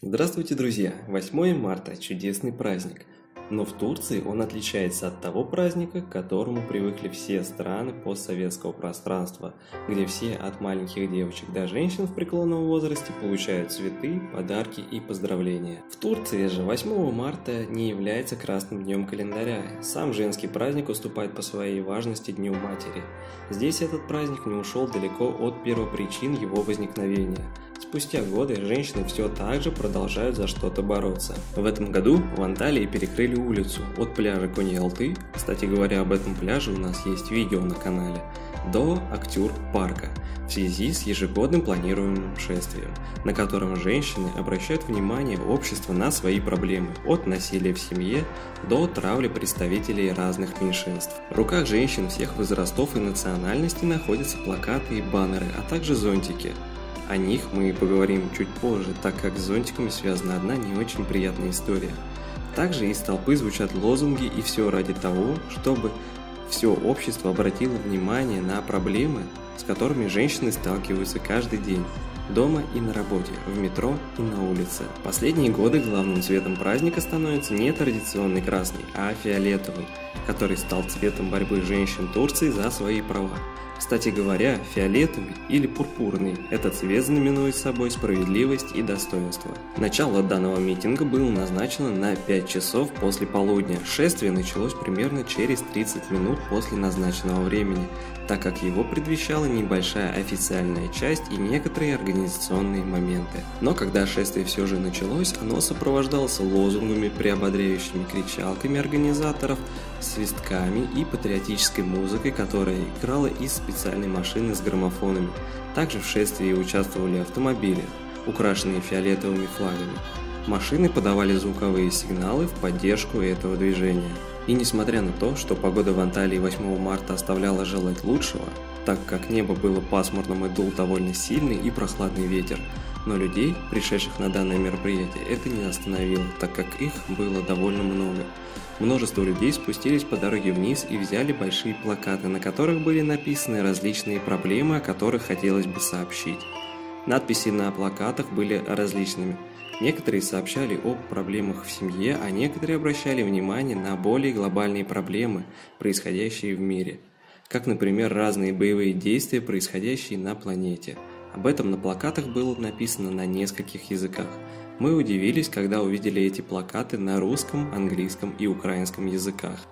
Здравствуйте, друзья! 8 марта – чудесный праздник. Но в Турции он отличается от того праздника, к которому привыкли все страны постсоветского пространства, где все от маленьких девочек до женщин в преклонном возрасте получают цветы, подарки и поздравления. В Турции же 8 марта не является красным днем календаря. Сам женский праздник уступает по своей важности Дню Матери. Здесь этот праздник не ушел далеко от первопричин его возникновения – Спустя годы женщины все так же продолжают за что-то бороться. В этом году в Анталии перекрыли улицу от пляжа Коньялты, кстати говоря, об этом пляже у нас есть видео на канале, до Актюр парка в связи с ежегодным планируемым шествием, на котором женщины обращают внимание общества на свои проблемы, от насилия в семье до травли представителей разных меньшинств. В руках женщин всех возрастов и национальностей находятся плакаты и баннеры, а также зонтики, о них мы поговорим чуть позже, так как с зонтиками связана одна не очень приятная история. Также из толпы звучат лозунги и все ради того, чтобы все общество обратило внимание на проблемы, с которыми женщины сталкиваются каждый день. Дома и на работе, в метро и на улице. Последние годы главным цветом праздника становится не традиционный красный, а фиолетовый, который стал цветом борьбы женщин Турции за свои права. Кстати говоря, фиолетовый или пурпурный – этот цвет знаменует собой справедливость и достоинство. Начало данного митинга было назначено на 5 часов после полудня. Шествие началось примерно через 30 минут после назначенного времени, так как его предвещала небольшая официальная часть и некоторые организационные моменты. Но когда шествие все же началось, оно сопровождалось лозунгами, приободряющими кричалками организаторов, свистками и патриотической музыкой, которая играла из специальной машины с граммофонами. Также в шествии участвовали автомобили, украшенные фиолетовыми флагами. Машины подавали звуковые сигналы в поддержку этого движения. И несмотря на то, что погода в Анталии 8 марта оставляла желать лучшего, так как небо было пасмурным и дул довольно сильный и прохладный ветер, но людей, пришедших на данное мероприятие, это не остановило, так как их было довольно много. Множество людей спустились по дороге вниз и взяли большие плакаты, на которых были написаны различные проблемы, о которых хотелось бы сообщить. Надписи на плакатах были различными. Некоторые сообщали о проблемах в семье, а некоторые обращали внимание на более глобальные проблемы, происходящие в мире. Как, например, разные боевые действия, происходящие на планете. Об этом на плакатах было написано на нескольких языках – мы удивились, когда увидели эти плакаты на русском, английском и украинском языках.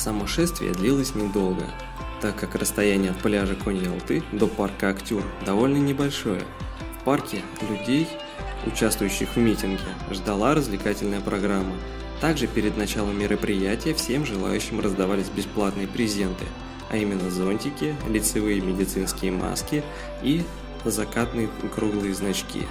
Само шествие длилось недолго, так как расстояние от пляжа Конь-Ялты до парка Актюр довольно небольшое. В парке людей, участвующих в митинге, ждала развлекательная программа. Также перед началом мероприятия всем желающим раздавались бесплатные презенты, а именно зонтики, лицевые медицинские маски и закатные круглые значки.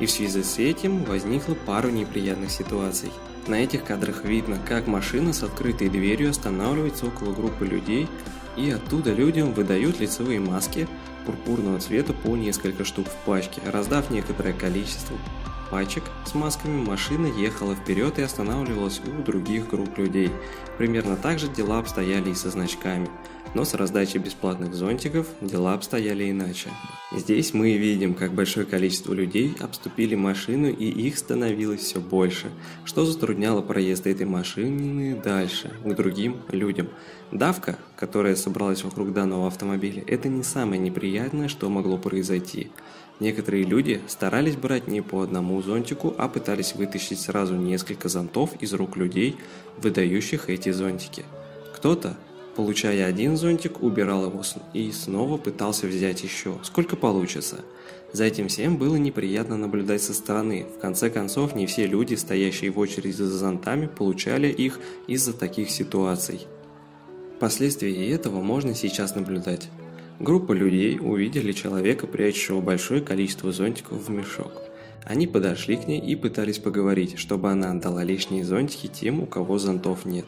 И в связи с этим возникло пару неприятных ситуаций – на этих кадрах видно, как машина с открытой дверью останавливается около группы людей, и оттуда людям выдают лицевые маски пурпурного цвета по несколько штук в пачке. Раздав некоторое количество пачек с масками, машина ехала вперед и останавливалась у других групп людей. Примерно так же дела обстояли и со значками – но с раздачей бесплатных зонтиков дела обстояли иначе. Здесь мы видим, как большое количество людей обступили машину и их становилось все больше, что затрудняло проезд этой машины дальше, к другим людям. Давка, которая собралась вокруг данного автомобиля, это не самое неприятное, что могло произойти. Некоторые люди старались брать не по одному зонтику, а пытались вытащить сразу несколько зонтов из рук людей, выдающих эти зонтики. Кто-то Получая один зонтик, убирал его и снова пытался взять еще. Сколько получится? За этим всем было неприятно наблюдать со стороны. В конце концов, не все люди, стоящие в очереди за зонтами, получали их из-за таких ситуаций. Последствия этого можно сейчас наблюдать. Группа людей увидели человека, прячущего большое количество зонтиков в мешок. Они подошли к ней и пытались поговорить, чтобы она отдала лишние зонтики тем, у кого зонтов нет.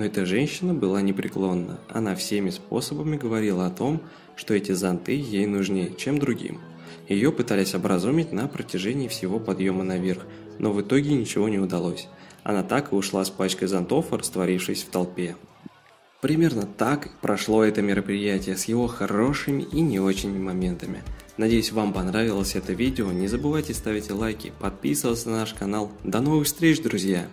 Но эта женщина была непреклонна. Она всеми способами говорила о том, что эти зонты ей нужнее, чем другим. Ее пытались образумить на протяжении всего подъема наверх, но в итоге ничего не удалось. Она так и ушла с пачкой зонтов, растворившись в толпе. Примерно так прошло это мероприятие с его хорошими и не очень моментами. Надеюсь, вам понравилось это видео. Не забывайте ставить лайки, подписываться на наш канал. До новых встреч, друзья!